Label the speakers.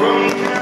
Speaker 1: from